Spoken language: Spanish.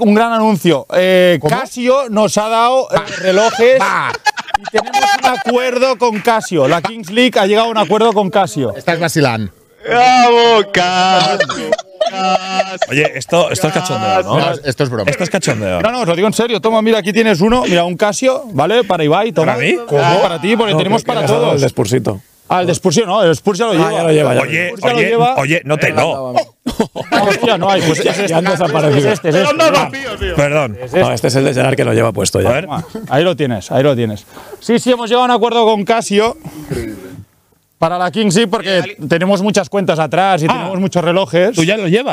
un gran anuncio. Eh, Casio nos ha dado eh, relojes y tenemos un acuerdo con Casio. La Kings League ha llegado a un acuerdo con Casio. Estás vacilando. ¡Bravo, Casio! Oye, esto, esto es cachondeo, ¿no? No, esto es broma. Esto es cachondeo. No, no, os lo digo en serio. Toma, mira, aquí tienes uno. Mira, un Casio, ¿vale? Para Ibai. Toma. ¿Para mí? Ah, para ti, porque tenemos para El todos. despursito. Ah, el de Expulsión, no, el Expulsión ya lo lleva. ya lo lleva, ya lo Oye, Ya lo oye, lleva. oye, no te no. Ah, hostia, no hay. Pues es este. Ya han desaparecido. Es este, es este. Ah, Perdón. No, este es el de Gerard que lo lleva puesto A ya. ver. Ahí lo tienes, ahí lo tienes. Sí, sí, hemos llegado a un acuerdo con Casio. Para la Kings sí, porque tenemos muchas cuentas atrás y tenemos muchos relojes. Tú ya lo llevas.